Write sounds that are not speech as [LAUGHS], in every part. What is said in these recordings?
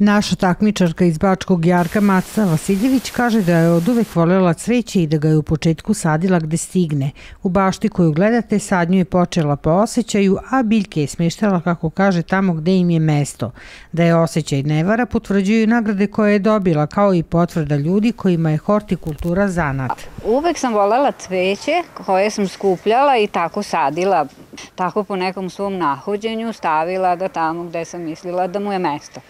Naša takmičarka iz Bačkog Jarka Maca Vasiljević kaže da je od uvek volela cveće i da ga je u početku sadila gde stigne. U bašti koju gledate sadnju je počela po osjećaju, a biljke je smeštala, kako kaže, tamo gde im je mesto. Da je osjećaj nevara potvrđuju nagrade koje je dobila, kao i potvrda ljudi kojima je hortikultura zanat. Uvek sam volela cveće koje sam skupljala i tako sadila, tako po nekom svom nahođenju stavila ga tamo gde sam mislila da mu je mesto.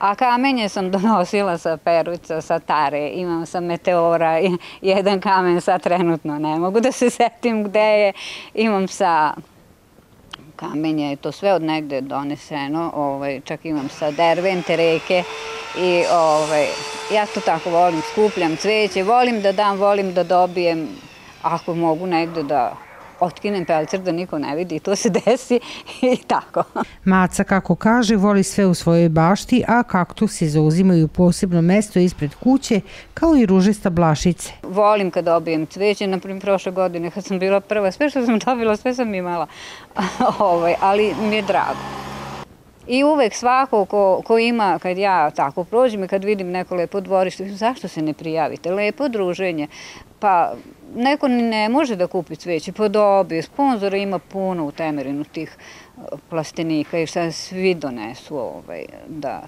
A kamenje sam donosila sa Peruca, sa Tare, imam sa Meteora, [LAUGHS] jedan kamen sad trenutno ne mogu da se setim gde je, imam sa kamenje, to sve od negde doneseno, ovaj, čak imam sa Dervente reke i ovaj, ja to tako volim, skupljam cveće, volim da dam, volim da dobijem, ako mogu negde da otkinem pelcer da niko ne vidi i to se [LAUGHS] desi i tako. Maca, kako kaže, voli sve u svojoj bašti, a kaktusi zauzimaju posebno mesto ispred kuće, kao i ružista blašice. Volim kad dobijem cveće, na primjer prošle godine kad sam bila prva, sve što sam dobila, sve sam imala, [LAUGHS] ovaj, ali mi je drago. I uvek svako ko, ko ima, kad ja tako prođem i kad vidim neko lepo dvorište, zašto se ne prijavite? Lepo druženje. Pa neko ne može da kupi cveće, pa dobije. Sponzora ima puno u Temerinu tih uh, plastenika i šta svi donesu ovaj, da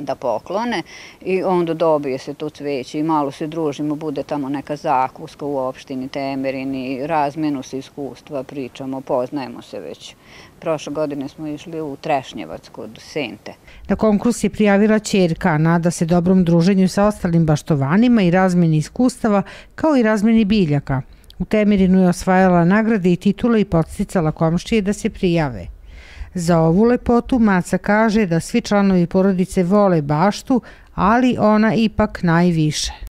da poklone i onda dobije se tu cveće i malo se družimo, bude tamo neka zakuska u opštini Temerin i razmenu se iskustva, pričamo, poznajemo se već. Prošle godine smo išli u Trešnjevac kod Sente. Na konkurs je prijavila čerka, nada se dobrom druženju sa ostalim baštovanima i razmeni iskustava, kao i razmeni biljaka. U Temerinu je osvajala nagrade i titule i podsticala komšije da se prijave. Za ovu lepotu Maca kaže da svi članovi porodice vole baštu, ali ona ipak najviše.